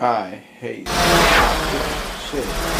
I hate shit.